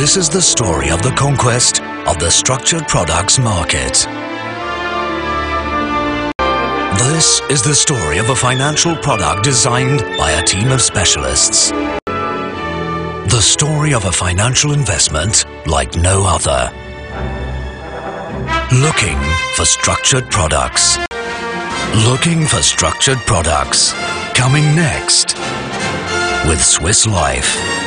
This is the story of the conquest of the structured products market. This is the story of a financial product designed by a team of specialists. The story of a financial investment like no other. Looking for structured products. Looking for structured products. Coming next with Swiss Life.